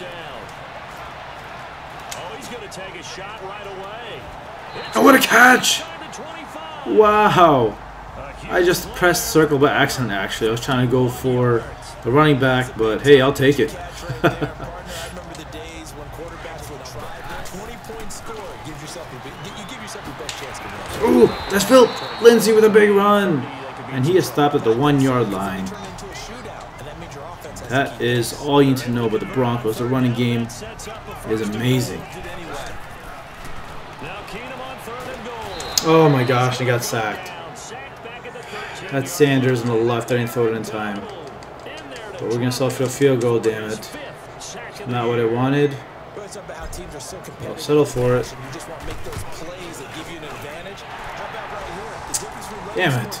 down. Oh, he's going to take a shot right away. Oh, what a catch! Wow. I just pressed circle by accident, actually. I was trying to go for the running back, but hey, I'll take it. Ooh, that's Phil Lindsay with a big run. And he is stopped at the one yard line. That is all you need to know about the Broncos. The running game is amazing. Oh my gosh, he got sacked. That's Sanders on the left. I didn't throw it in time. But we're going to settle for a field goal, damn it. Not what I wanted. I'll settle for it. Damn it.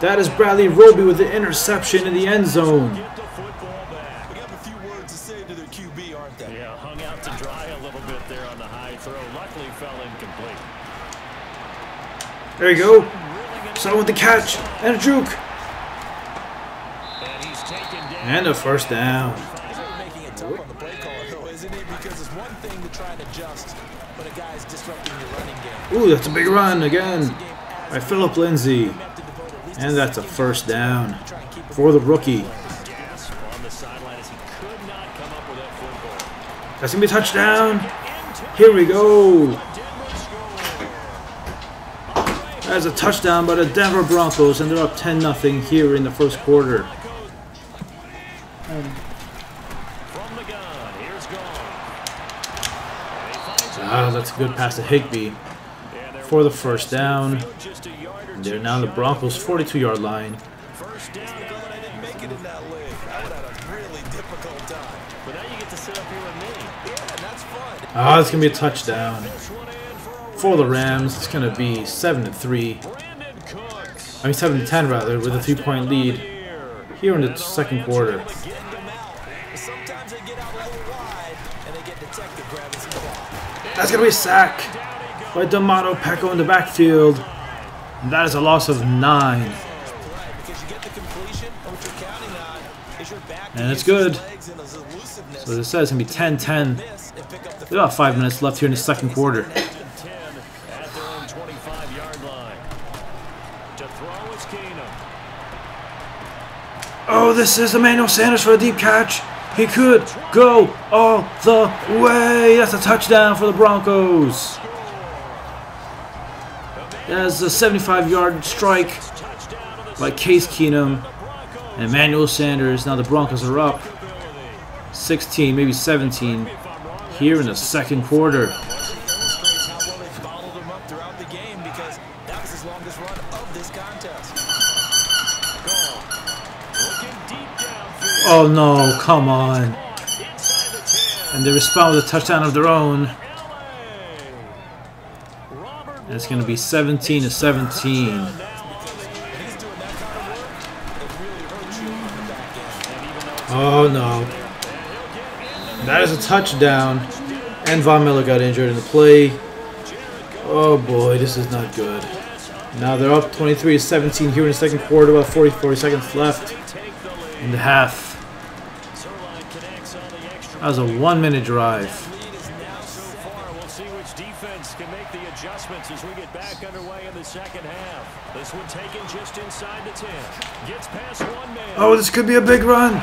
That is Bradley Roby with the interception in the end zone. Yeah, hung out to dry a little bit there on the high throw. Luckily fell incomplete. There you go. Someone with the catch and a juke. And he's taken down. And a first down. making it tough on the play caller, though, isn't it? Because it's one thing to try and adjust when a guy's disrupting your running game. Ooh, that's a big run again by Philip Lindsay. And that's a first down for the rookie. That's going to be a touchdown. Here we go. That's a touchdown by the Denver Broncos, and they're up 10 0 here in the first quarter. Ah, that's a good pass to Higbee for the first down. Just a yard or They're now the Broncos' 42 yard line. first down. I didn't make it in that league. I would have had a really difficult time. But now you get to sit up here with me. Yeah, that's fun. Ah, it's going to be a touchdown This one in for the Rams. It's going to be 7 to 3. I mean, 7 to 10 rather, with a three point lead Here. here in the second quarter. Getting them out. Sometimes they get out a little wide, and they get detected grabbing some ball. That's going to be a sack by Domata Peko in the backfield. And that is a loss of 9. Right, because you get the completion, and it's good. So this says it's going to be 10 10. Miss and pick There's about 5 minutes left here in the second quarter. 10 at their own 25-yard line. To throw is Keenum. Oh, this is Emmanuel Sanders for a deep catch. He could go all the way. That's a touchdown for the Broncos. That's a 75 yard strike by Case Keenum and Emmanuel Sanders. Now the Broncos are up 16, maybe 17 here in the second quarter. Oh no, come on. Inside the 10. And they respond with a touchdown of their own. And it's going to be 17 to 17. Oh no. That is a touchdown. And Von Miller got injured in the play. Oh boy, this is not good. Now they're up 23 to 17 here in the second quarter, about 40, 40 seconds left in the half. That was a one minute drive. We'll see which defense can make the adjustments as we get back underway in the second half. This one taken just inside the 10. Gets past one man. Oh, this could be a big run.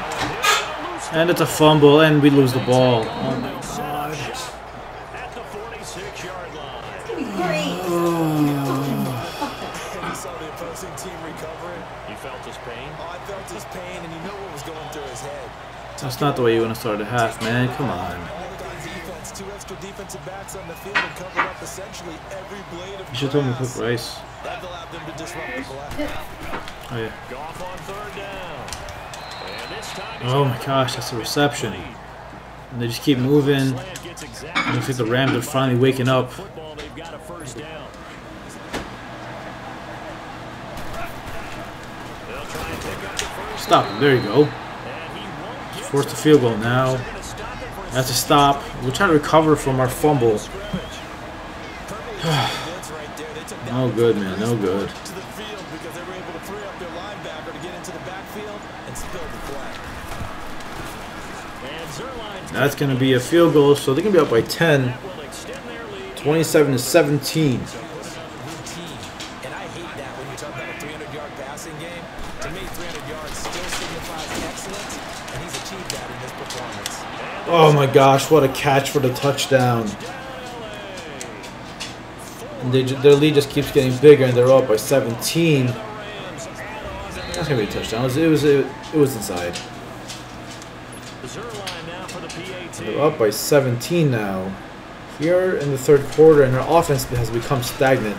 And it's a fumble, and we lose the ball. Oh my god. At the 46-yard line. He saw the opposing team recovering. You felt his pain? Oh, I felt his pain, and you know what was going through his head. That's not the way you want to start a half, man. Come on. All the defense, two extra defensive backs on the field and covered up essentially every blade of You should tell me to rice. That allowed them to disrupt the play. Oh yeah. Goff on third down. And Oh my gosh, that's a reception. And they just keep moving. And looks like the Rams are finally waking up. Football, they've got a first down. They'll try and pick up the first, Stop him. There you go. and he Force the field goal now. That's a stop. We're trying to recover from our fumble. No good, man. No good. That's going to be a field goal, so they're going to be up by 10. will extend their lead. 27 to 17. Oh my gosh, what a catch for the touchdown. And they, their lead just keeps getting bigger, and they're up by 17. That's to be a touchdown. It was, it it, was inside. They're up by 17 now. Here in the third quarter, and their offense has become stagnant.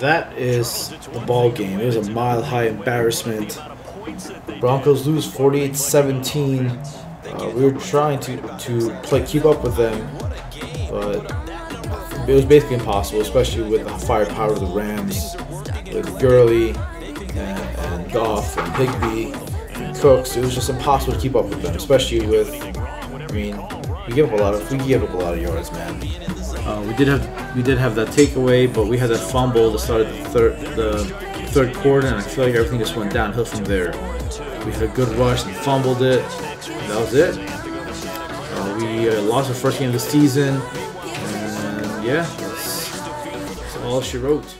That is the ball game. It was a mile high embarrassment. Broncos lose 48 17. Uh, we were trying to, to play keep up with them, but it was basically impossible, especially with the firepower of the Rams, with Gurley and, and Goff and Higbee and Cooks. It was just impossible to keep up with them, especially with. I mean, we give up a lot of we give up a lot of yards, man. Uh, we did have we did have that takeaway, but we had that fumble to start the third the third quarter, and I feel like everything just went downhill from there. We had a good rush and fumbled it. And that was it. Uh, we uh, lost the first game of the season, and yeah, that's, that's all she wrote.